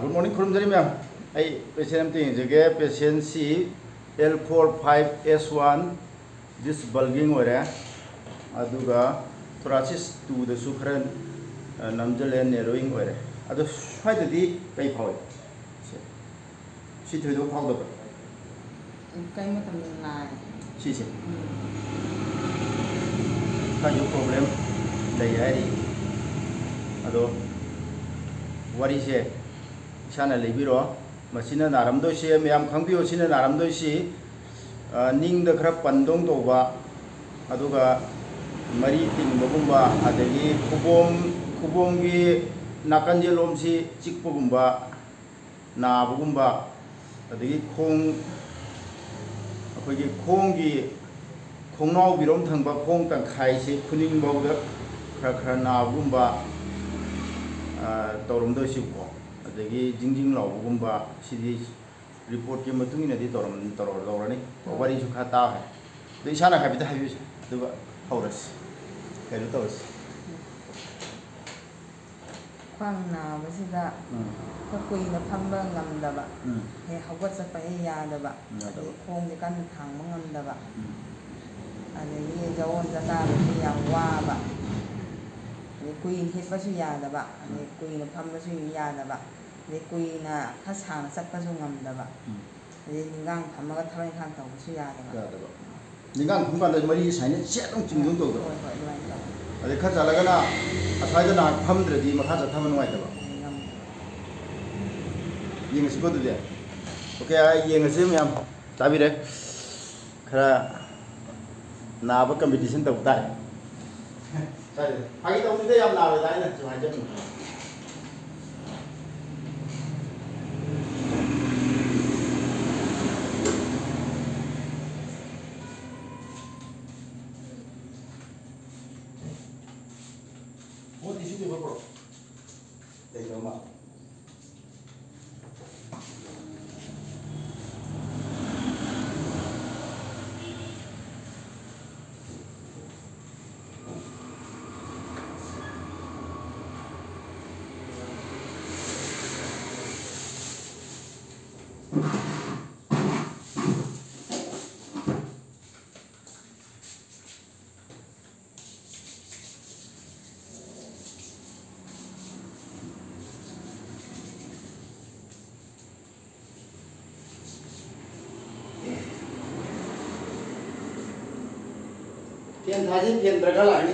Good morning ꯈꯨꯔꯨꯝꯖꯔꯤ ꯃꯌꯥꯝ ꯑꯩ passion ꯑꯝꯇ ꯌꯦꯡꯖꯒꯦ ꯄꯦꯁꯦꯟꯁꯤ L four five S one dish ꯕꯜꯒꯤꯡ ꯑꯣꯏꯔꯦ ꯑꯗꯨꯒ ꯊꯣꯔꯥꯁꯤꯁ ꯇꯨꯗꯁꯨ ꯈꯔ ꯅꯝꯖꯜꯂꯦ ꯅꯦꯔꯣꯋꯤꯡ ꯑꯣꯏꯔꯦ ꯑꯗꯣ ꯁ꯭ꯋꯥꯏꯗꯗꯤ ꯀꯩ ꯐꯥꯎꯏ ꯁꯤ ꯊꯣꯏꯗꯣꯛ ꯐꯥꯎꯗꯕ꯭ꯔꯥ ꯀꯩ ꯃꯇꯝꯗ ꯅꯥꯏ ꯁꯤꯁꯦ ꯁ꯭ꯋꯥꯏꯁꯨ ꯄ꯭ꯔꯣꯕ꯭ꯂꯦꯝ ꯂꯩ ꯍꯥꯏꯔꯤ ꯑꯗꯣ ꯋꯥꯔꯤꯁꯦ ꯏꯁꯥꯅ ꯂꯩꯕꯤꯔꯣ ꯃꯁꯤꯅ ꯅꯥꯔꯝꯗꯣꯏꯁꯦ ꯃꯌꯥꯝ ꯈꯪꯕꯤꯌꯨ ꯁꯤꯅ ꯅꯥꯔꯝꯗꯣꯏꯁꯤ ꯅꯤꯡꯗ ꯈꯔ ꯄꯟꯗꯧ ꯇꯧꯕ ꯑꯗꯨꯒ ꯃꯔꯤ ꯇꯤꯡꯕꯒꯨꯝꯕ ꯑꯗꯒꯤ ꯈꯨꯕꯣꯝ ꯈꯨꯕꯣꯝꯒꯤ ꯅꯥꯀꯟ ꯌꯦꯂꯣꯝꯁꯤ ꯆꯤꯛꯄꯒꯨꯝꯕ ꯅꯥꯕꯒꯨꯝꯕ ꯑꯗꯒꯤ ꯈꯣꯡ ꯑꯩꯈꯣꯏꯒꯤ ꯈꯣꯡꯒꯤ ꯈꯣꯡꯅꯥꯎꯕꯤꯔꯣꯝ ꯊꯪꯕ ꯈꯣꯡ ꯇꯪꯈꯥꯏꯁꯤ ꯈꯨꯅꯤꯡꯐꯥꯎꯗ ꯈꯔꯈꯔ ꯅꯥꯕꯒꯨꯝꯕ ꯇꯧꯔꯝꯗꯣꯏꯁꯤꯀꯣ ꯑꯗꯒꯤ ꯖꯤꯡ ꯖꯤꯡ ꯂꯥꯎꯕꯒꯨꯝꯕ ꯁꯤꯗꯤ ꯔꯤꯄꯣꯔꯠꯀꯤ ꯃꯇꯨꯡ ꯏꯟꯅꯗꯤ ꯇꯧꯔꯅꯤ ꯋꯥꯔꯤꯁꯨ ꯈꯔ ꯇꯥꯈ꯭ꯔꯦ ꯑꯗꯣ ꯏꯁꯥꯅ ꯍꯥꯏꯐꯦꯠꯇ ꯍꯥꯏꯕꯤꯌꯨꯁꯦ ꯑꯗꯨꯒ ꯍꯧꯔꯁꯤ ꯀꯩꯅꯣ ꯇꯧꯔꯁꯤ ꯈ꯭ꯋꯥꯡ ꯅꯥꯕꯁꯤꯗ ꯈꯔ ꯀꯨꯏꯅ ꯐꯝꯕ ꯉꯝꯗꯕ ꯍꯦꯛ ꯍꯧꯒꯠ ꯆꯠꯄ ꯍꯦꯛ ꯌꯥꯗꯕ ꯑꯗꯒꯤ ꯈꯣꯡꯁꯦ ꯀꯟꯅ ꯊꯥꯡꯕ ꯉꯝꯗꯕ ꯑꯗꯒꯤ ꯖꯋꯣꯟ ꯆꯀꯥꯕꯁꯨ ꯌꯥꯝ ꯋꯥꯕ ꯑꯗꯩ ꯀꯨꯏꯅ ꯍꯤꯞꯄꯁꯨ ꯌꯥꯗꯕ ꯑꯗꯩ ꯀꯨꯏꯅ ꯐꯝꯕꯁꯨ ꯌꯥꯗꯕ ꯑꯗꯩ ꯀꯨꯏꯅ ꯈꯔ ꯁꯥꯡꯅ ꯆꯠꯄꯁꯨ ꯉꯝꯗꯕ ꯑꯗꯩ ꯅꯤꯡꯒꯥꯡ ꯐꯝꯃꯒ ꯊꯕꯛ ꯏꯪꯈꯥꯡ ꯇꯧꯕꯁꯨ ꯌꯥꯗꯕ ꯌꯥꯗꯕ ꯅꯤꯡꯒꯥꯡ ꯐꯝ ꯀꯥꯟꯗ ꯃꯔꯤ ꯁꯥꯏꯅ ꯆꯦꯠ ꯑꯃ ꯆꯤꯡꯗꯧ ꯇꯧꯗꯕ ꯍꯣꯏ ꯍꯣꯏ ꯑꯗꯨꯃꯥꯏꯅ ꯇꯧꯋꯦ ꯑꯗꯩ ꯈꯔ ꯆꯠꯂꯒꯅ ꯑꯁ꯭ꯋꯥꯏꯗ ꯅꯍꯥꯛ ꯐꯝꯗ꯭ꯔꯗꯤ ꯃꯈꯥ ꯆꯠꯊꯕ ꯅꯨꯡꯉꯥꯏꯇꯕ ꯌꯦꯡꯉꯁꯤꯀꯣ ꯑꯗꯨꯗꯤ ꯑꯣꯀꯦ ꯌꯦꯡꯉꯁꯤ ꯃꯌꯥꯝ ꯇꯥꯕꯤꯔꯦ ꯈꯔ ꯅꯥꯕ ꯀꯝꯄꯤꯇꯤꯁꯟ ꯇꯧꯕ ꯇꯥꯔꯦ ꯐꯥꯒꯤ ꯇꯧꯕꯗ ꯌꯥꯝ ꯅꯥꯕꯗ ꯑꯩꯅ ꯁꯨꯝ ꯍꯥꯏꯖꯕꯅꯤ என் அஜித் என் பிரகலாணி.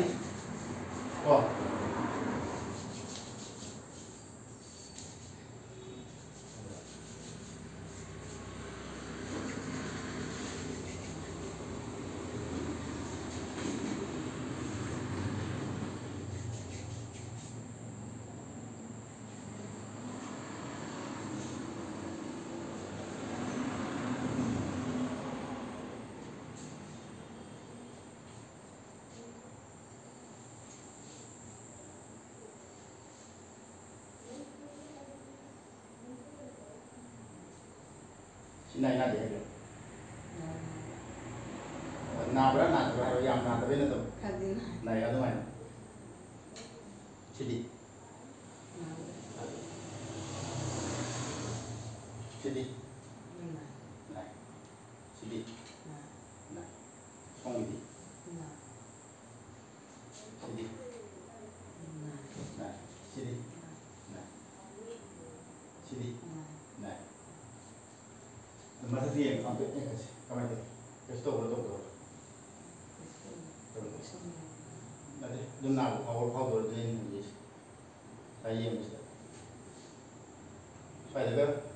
ꯁꯤꯅ ꯌꯥꯗꯦ ꯍꯥꯏꯕꯤꯌꯨ ꯅꯥꯕ꯭ꯔꯥ ꯅꯥꯗꯕ꯭ꯔꯥ ꯍꯥꯏꯕ ꯌꯥꯝ ꯅꯥꯗꯕꯩ ꯅꯠꯇꯕ ꯈꯔꯗꯤ ꯅꯥꯏ ꯑꯗꯨꯃꯥꯏꯅ ꯁꯤꯗꯤ ꯁꯤꯗꯤ 막 몇 등까지 가만히 돼. 그래서 또 오늘 또 오고. 나지 눈나고 방울 방울 되는 거지. 다 이해합니다. 자 이거.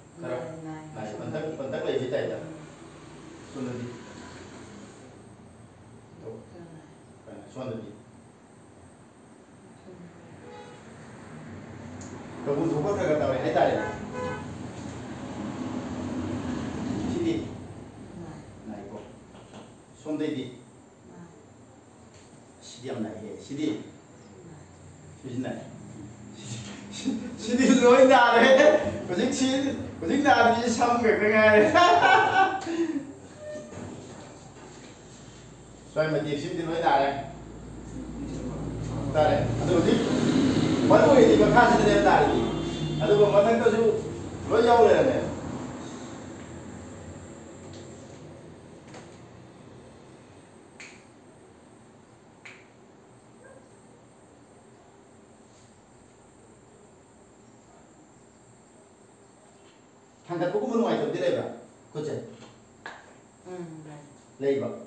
đà đi à tôi còn mà thấy tôi chú ꯂꯣꯏ ꯌꯥꯎ ꯂꯩꯔꯝꯃꯦ ꯊꯥꯡꯒꯠꯄꯒꯨꯝꯕ ꯅꯨꯡꯉꯥꯏꯇꯕꯗꯤ ꯂꯩꯕ꯭ꯔꯥ ꯈꯨꯠꯁꯦ ꯎꯝ ꯂꯩ ꯂꯩꯕ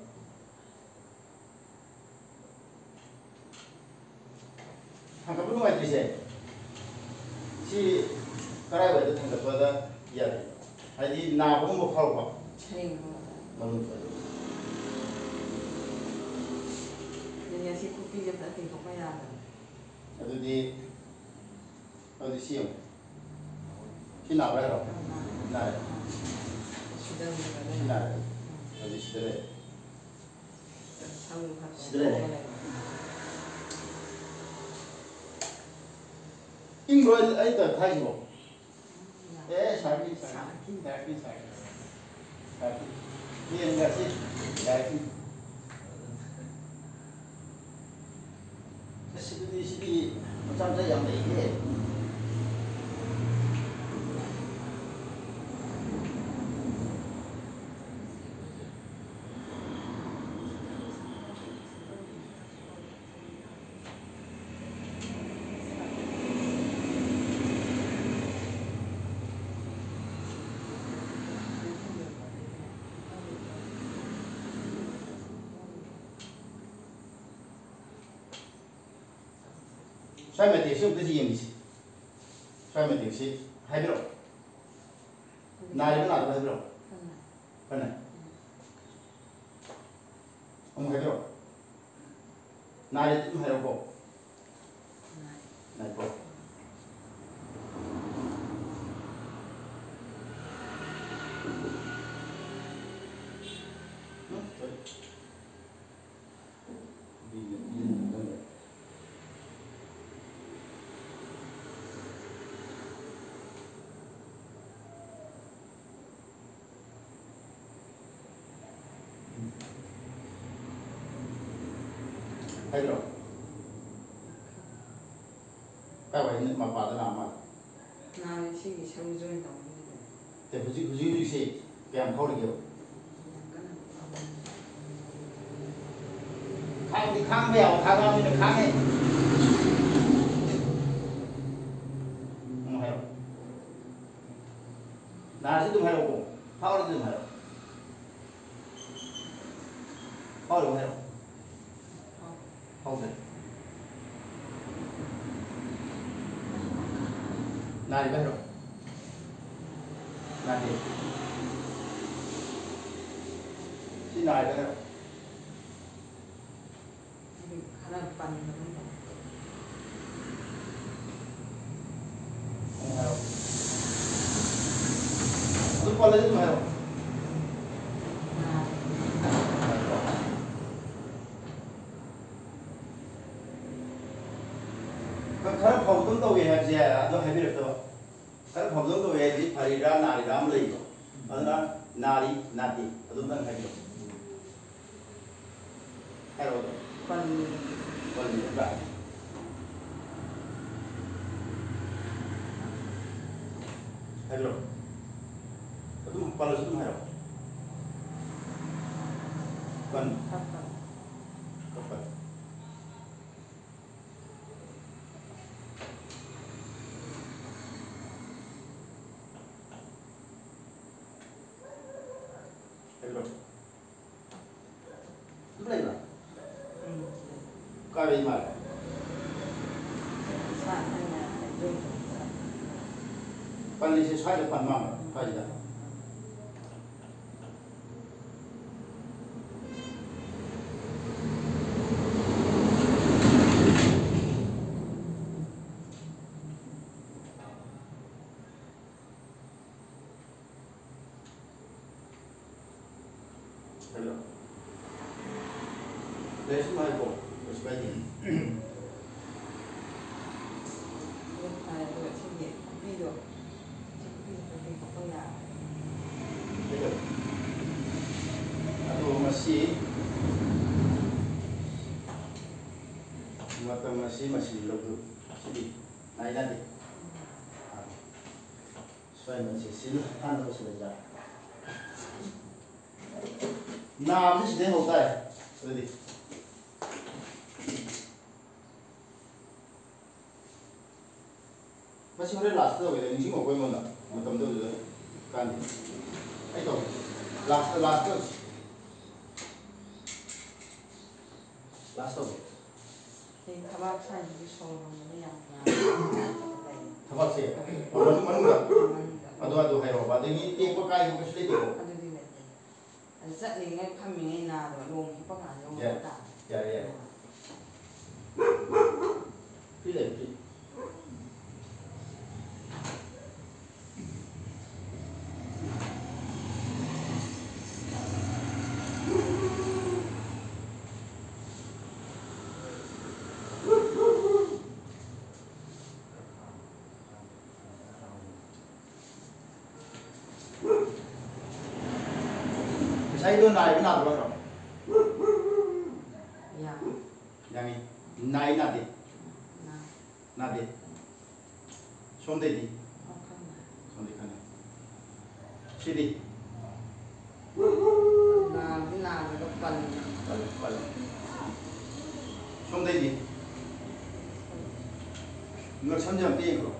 哪块咯？哪块？洗得来？哪块？那就洗得来。洗得来。英国那一带太热。哎，咖啡，咖啡，咖啡，咖啡，你应该是咖啡。这什么？什么？我真真有味耶。上面电视不是一米七上面电视排表开了，拜完你嘛把在哪嘛？那是你手的。这不就别人偷的哟。看你看不了，看到你就看。ಅದನ್ನ ಹಾಕಿ ಹೌದು ಒಂದು ಒಂದು hello itu kepala itu merah kan はい今빨리이제사회를반망을가지다 行我等我先把行李都给我来一下你所以呢就行了看着不行了那这是天我在这里那是不是哪四位的你听我归问的我怎么都是干的拉斯拉斯 थबाक साहिबी शोरूम थबाक से मनु मनु अदो अदो है बाबा देखिए एक पर काय को कुछ लेते हो rất là nghe khăm mình nghe nào rồi luôn thì bác hàng luôn tất cả dạ dạ cái này sairo nai na do ro ya yangi nai na de na de sonde di sonde kana sidi na na do pal pal pal sonde di 이걸 참지하면 땡이고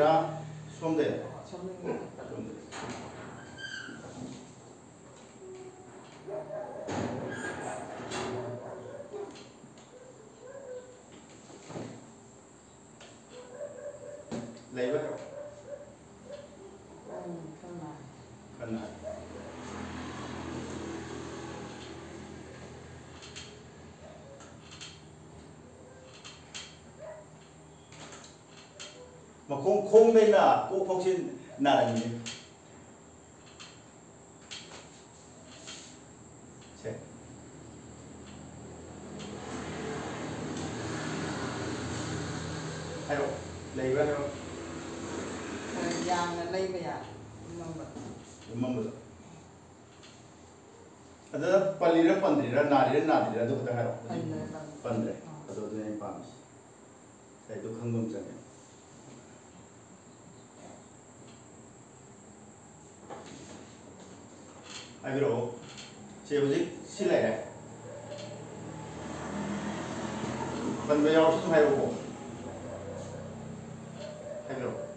아니라 손대. 아, 공배나 꼭복신 나라입니다. 해요. 레이브 해요. 양은 레이브야. 음만보다. अदर पल्लीरा पंद्रीरा नारीरा नादीरा तो बता रहा हूँ 그건 매형을 소통해보고. 해결하고.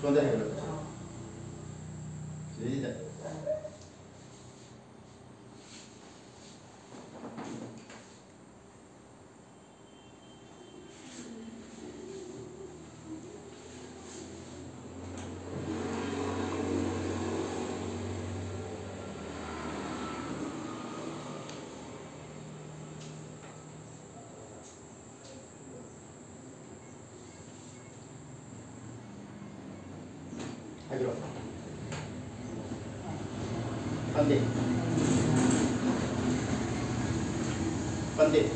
전대 해결하고 penting, pandit.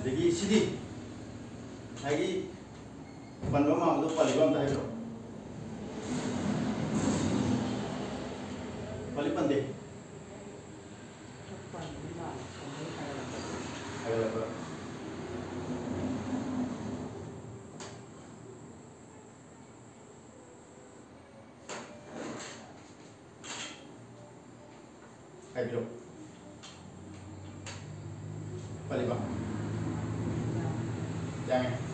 Lagi sidi lagi panorama untuk paling ada Hai Jo. Jangan.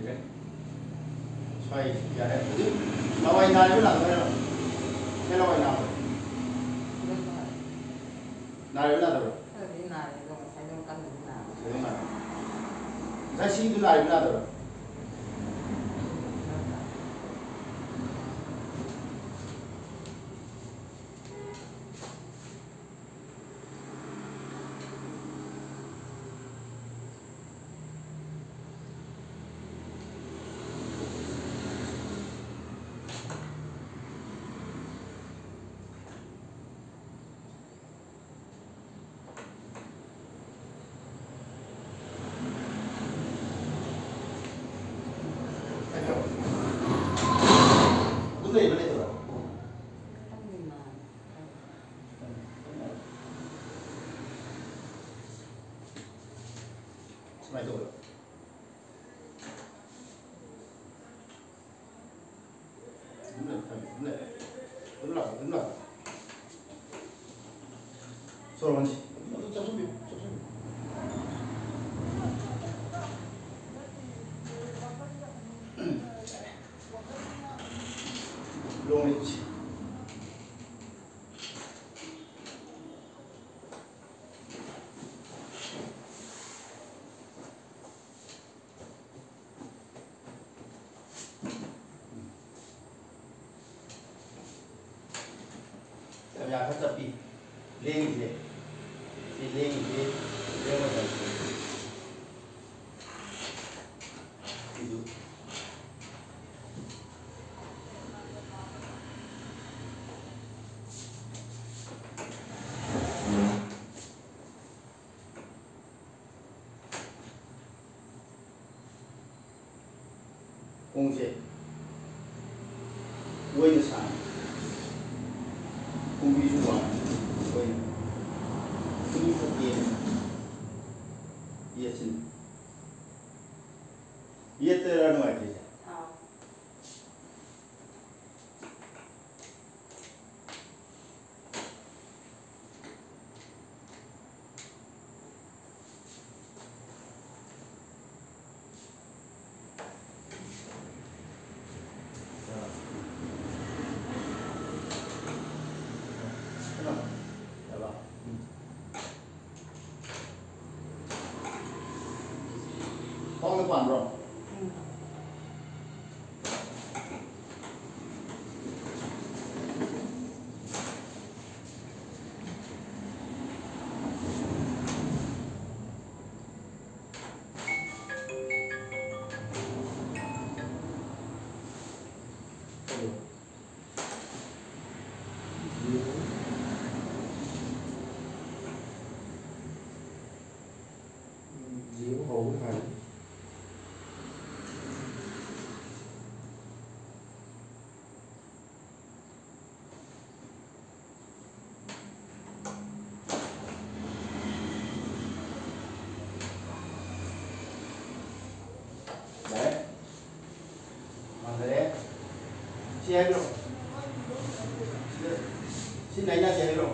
देखें फाइव क्या है? सौ पाँच व्याख्या पी ले लीजिए। 东西我有啥 one wrong. tiẹ̀ lọ. Xin đánh.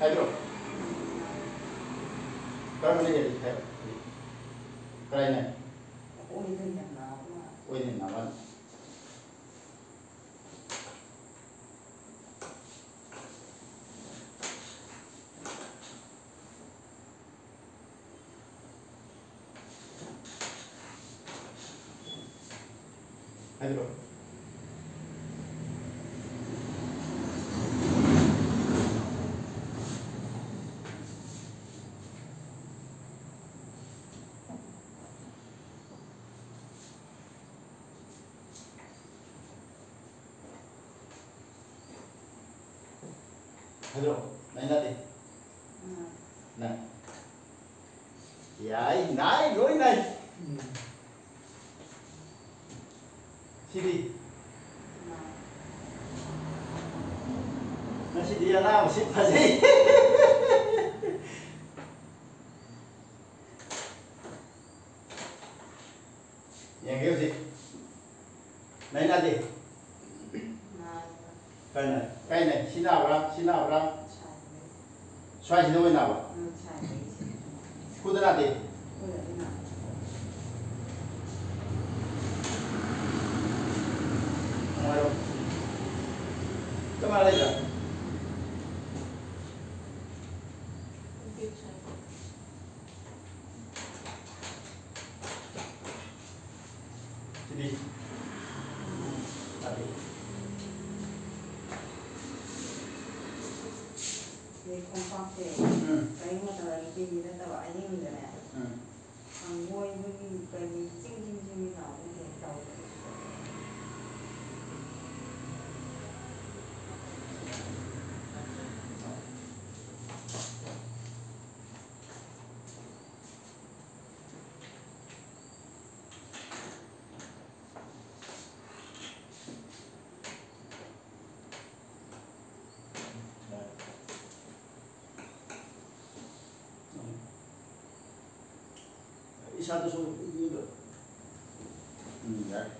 thấy không đó là cái gì thấy cái này này ôi nhìn nào ôi nhìn nào anh Hadi bakalım. ないなって。ない。いやいない、ごいない。日々。干嘛来着？啥都说一个，嗯，来。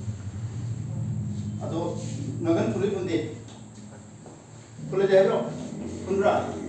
नगन थोड़ी बुंदी खुले जाए रो सुन रहा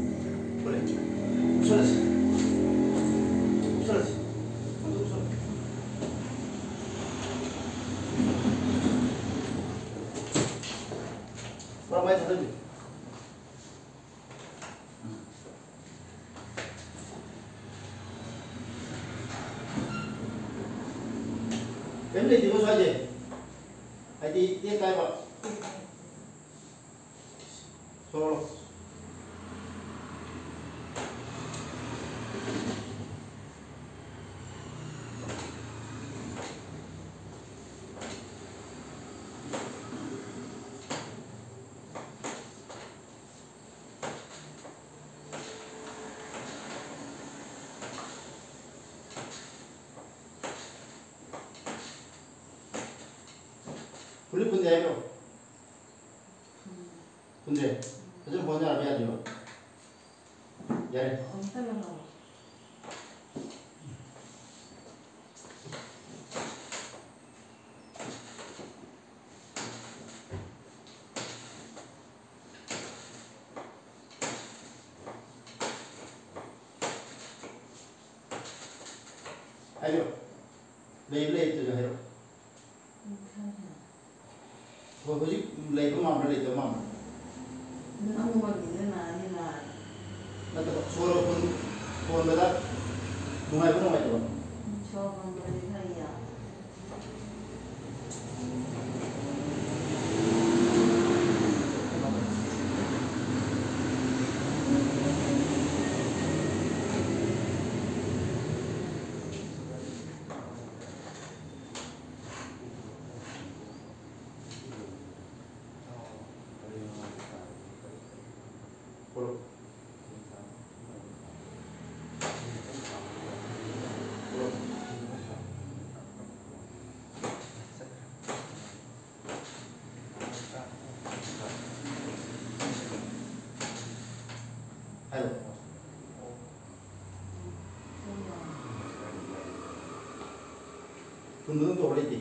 放假比较久也是还有没有类还有。可能多了一点。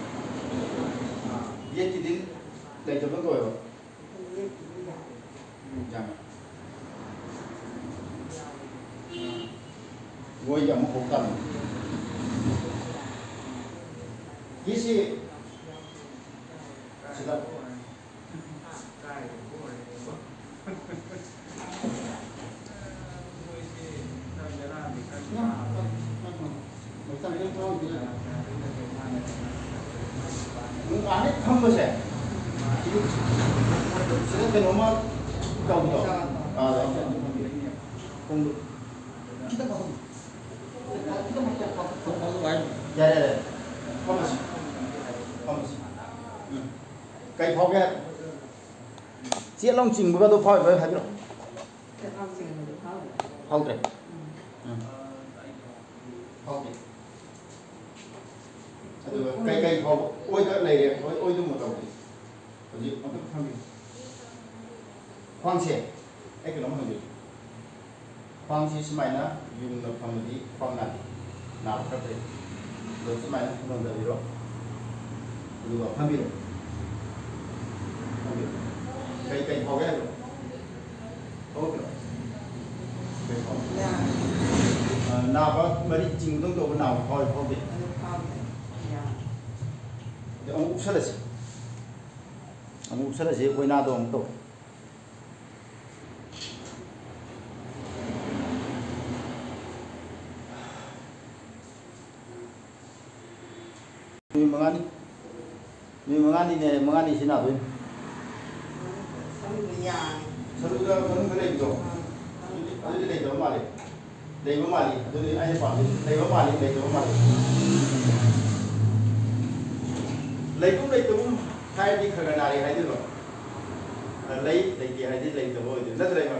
一浪靜每個都拋入去喺邊度？一浪靜就拋入。拋嘅。嗯。拋嘅。cây cây khó ôi cái này ôi ôi đúng một đầu này còn gì? Không biết phân biệt khoan xe. Ấy cái nó hơn gì khoan xe xe mày nó. Dùng nó phân gì khoan này. Nào các bạn rồi xe mày nó. Không được gì đâu được phân biệt cây cây hò ghé rồi. Tốt rồi cây hò dạ. ờ, nào có mấy đi chỉnh tốc độ nào thôi không biết để ông úp sắt là gì? Ông úp sắt là gì? Quay na đồ ông tổ Mengani, mengani ni, mengani sih nak tu. 서류가 그런 그래 이거 아주 내가 말이 내가 말이 아주 아예 봐 내가 말이 내가 말이 lấy cũng hai đi khởi nào hai đi rồi. Lấy lấy gì hai đi lấy tao rồi rất lấy mà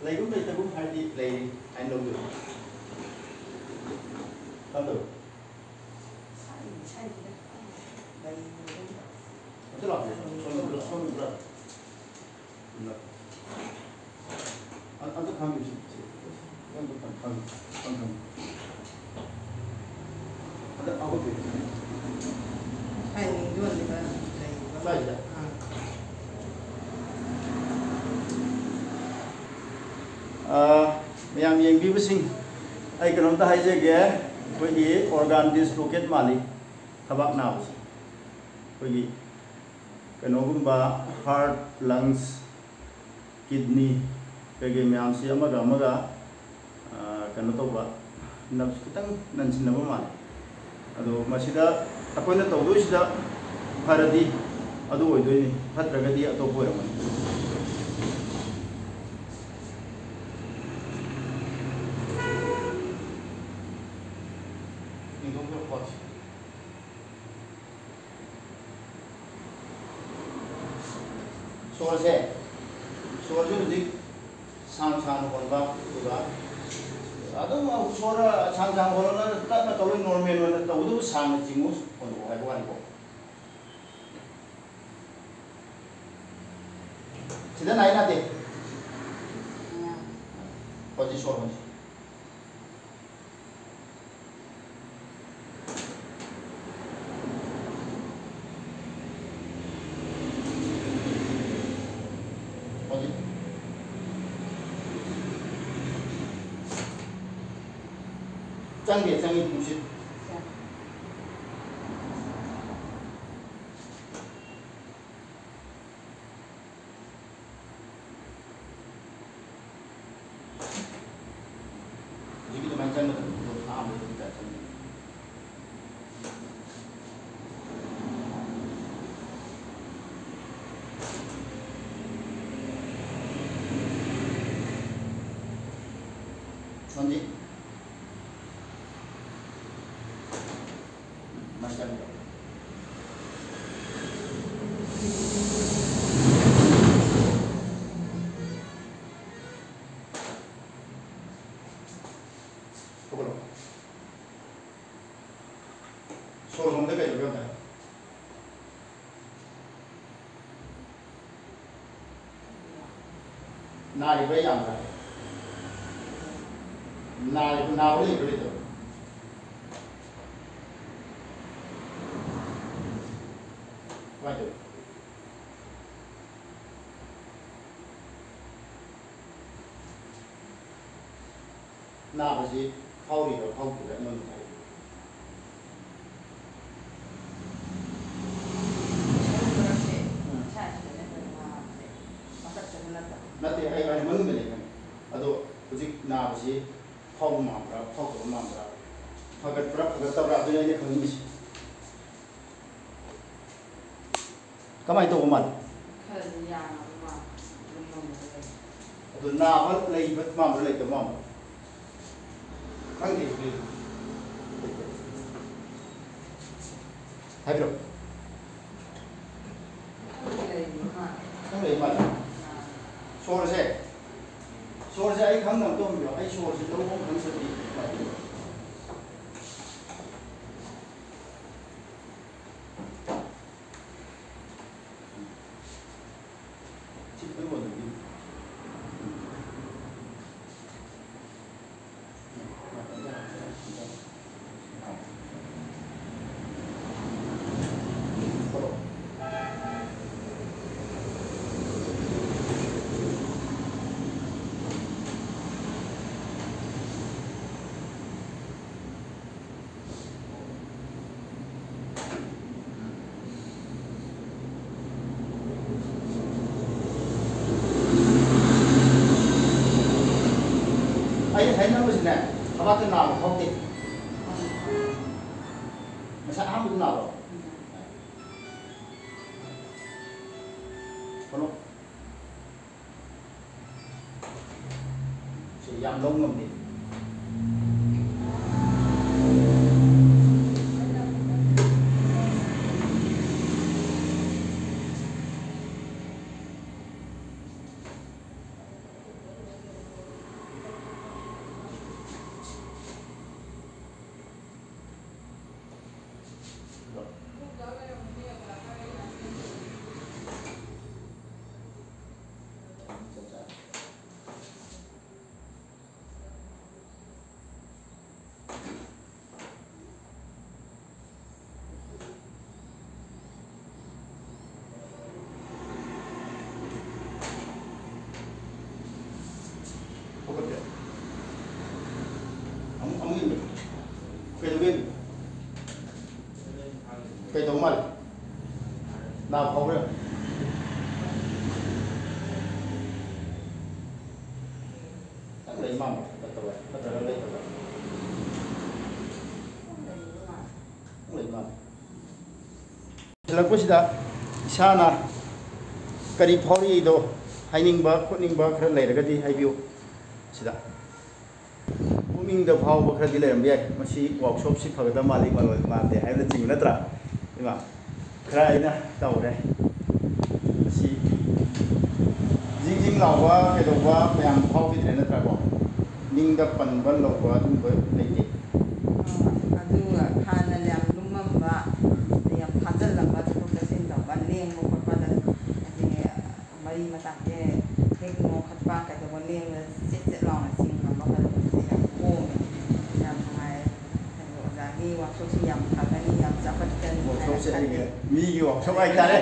lấy cũng lấy tao hai đi, lấy anh đồng được. Không được 안쪽 ये 있지. 안쪽 감, 감, 감, 감. 근데 아고 돼. 아니, 이거 heart lungs kidney ꯀꯩꯀꯩ ꯃꯌꯥꯝꯁꯤ ꯑꯃꯒ ꯑꯃꯒ ꯑꯥ, ꯀꯩꯅꯣ ꯇꯧꯕ ꯅꯞꯁ ꯈꯤꯇꯪ ꯅꯟꯁꯤꯟꯅꯕ ꯃꯥꯜꯂꯤ ꯑꯗꯣ ꯃꯁꯤꯗ ꯑꯩꯈꯣꯏꯅ ꯇꯧꯗꯣꯏꯁꯤꯗ ꯐꯔꯗꯤ ꯑꯗꯨ ꯑꯣꯏꯗꯣꯏꯅꯤ ꯐꯠꯇ꯭ꯔꯒꯗꯤ ꯑꯇꯣꯞꯄ ꯑꯣꯏꯔꯝꯒꯅꯤ Sila na natin. Kondisyon mo 哪里不一样的哪里哪里不ลาวลี่คือ了现在不行了，他把这拿走。దొమ్మలు నా పౌరం เลยมั่งปัตตะวันปัตตะวันเลยปัตตะวันเลยมั่งหลังก็สิดาอิสานะกะดีพอรีโดให้นิ่งบ่คนนิ่งบ่ครั้งไหนล้ก็ดีให้วิวสิดาผู้มิ่งเดาพาวบ่ครั้งที่เลยมั้ยมันสิวอร์กช็อปสิพากะดามาลิมามาเดให้เราจิ้มนะตรา นี่ว่าใครนะเต่าได้ชีจริงๆเราว่าไอ้รงว่พยายามเข้าที่นนั่นไปบอกนิ่งกับปันวันเราว่าทุ่มไป ꯑꯩꯒꯤ ꯈꯜꯂꯤ ꯃꯤꯒꯤ ꯋꯥꯛꯁꯣꯞ ꯍꯥꯏꯇꯥꯔꯦ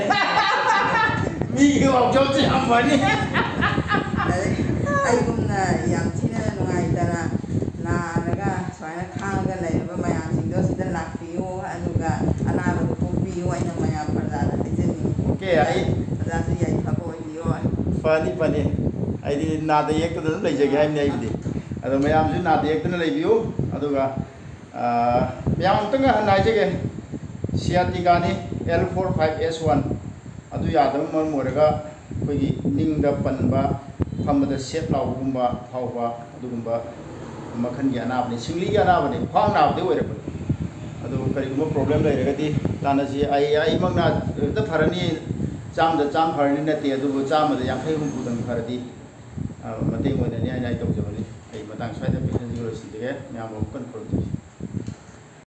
ꯃꯤꯒꯤ ꯋꯥꯛꯁꯣꯞꯁꯦ ꯌꯥꯝ ꯐꯅꯤ ꯑꯗꯩ ꯑꯩꯒꯨꯝꯅ ꯌꯥꯝ ꯊꯤꯅ ꯅꯨꯡꯉꯥꯏꯇꯅ ꯅꯥꯔꯒ ꯁꯨꯃꯥꯏꯅ ꯈꯥꯡꯉꯒ ꯂꯩꯔꯤꯕ ꯃꯌꯥꯝꯁꯤꯡꯗꯣ ꯁꯤꯗ ꯂꯥꯛꯄꯤꯌꯨ ꯑꯗꯨꯒ ꯑꯅꯥꯕꯗꯨ ꯀꯣꯛꯄꯤꯌꯨ ꯑꯩꯅ ꯃꯌꯥꯝ ꯄ꯭ꯔꯖꯥꯗ ꯍꯥꯏꯖꯅꯤꯡꯉꯤ ꯑꯣꯀꯦ ꯑꯩ ꯑꯣꯖꯥꯁꯨ ꯌꯥꯏꯐꯕ ꯑꯣꯏꯕꯤꯌꯣ ꯐꯅꯤ ꯐꯅꯤ ꯑꯩꯗꯤ ꯅꯥꯗ ꯌꯦꯛꯇꯅ ꯑꯗꯨꯝ ꯂꯩꯖꯒꯦ ꯍꯥꯏꯕꯅꯤ ꯑꯩꯕꯨꯗꯤ ꯑꯗꯣ ꯃꯌꯥꯝꯁꯨ ꯅꯥꯗ ꯌꯦꯛꯇꯅ ꯂꯩꯕꯤꯌꯨ ꯑꯗꯨꯒ ꯑꯥ, ꯃꯌꯥꯝ ꯑꯃꯨꯛꯇꯪꯒ ꯍꯟꯅ ꯍꯥꯏꯖꯒꯦ ꯁꯤꯌꯥꯇꯤꯀꯥꯅꯤ L four five S one ꯑꯗꯨ ꯌꯥꯗꯕ ꯃꯔꯝ ꯑꯣꯏꯔꯒ ꯑꯩꯈꯣꯏꯒꯤ ꯅꯤꯡꯗ ꯄꯟꯕ ꯐꯝꯕꯗ ꯁꯦꯠ ꯂꯥꯎꯕꯒꯨꯝꯕ ꯐꯥꯎꯕ ꯑꯗꯨꯒꯨꯝꯕ ꯃꯈꯜꯒꯤ ꯑꯅꯥꯕꯅꯤ ꯁꯤꯡꯂꯤꯒꯤ ꯑꯅꯥꯕꯅꯤ ꯈ꯭ꯋꯥꯡ ꯅꯥꯕꯗꯤ ꯑꯣꯏꯔꯛꯄꯅꯤ ꯑꯗꯨ ꯀꯔꯤꯒꯨꯝꯕ ꯄ꯭ꯔꯣꯕ꯭ꯂꯦꯝ ꯂꯩꯔꯒꯗꯤ ꯇꯥꯟꯅꯁꯤ ꯑꯩ ꯑꯩꯃꯛꯅ ꯍꯦꯛꯇ ꯐꯔꯅꯤ ꯆꯥꯝꯃꯗ ꯆꯥꯝꯃ ꯐꯔꯅꯤ ꯅꯠꯇꯦ ꯑꯗꯨꯕꯨ ꯆꯥꯝꯃꯗ ꯌꯥꯡꯈꯩ ꯍꯨꯝꯐꯨꯗꯪ ꯐꯔꯗꯤ ꯑꯥ, ꯃꯇꯦꯡ ꯑꯣꯏꯅꯅꯤ ꯍꯥꯏꯅ ꯑꯩ ꯇꯧꯖꯕꯅꯤ ꯑꯩ ꯃꯇꯥꯡ ꯁ꯭ꯋꯥꯏꯗ ꯄꯦꯁꯦꯟꯁꯤꯡ ꯂꯣꯏꯁꯤꯟꯖꯒꯦ ꯃꯌꯥꯝ ꯑꯃꯨꯛ ꯀꯟꯅ ꯈꯨꯔꯨꯝꯖꯔꯤ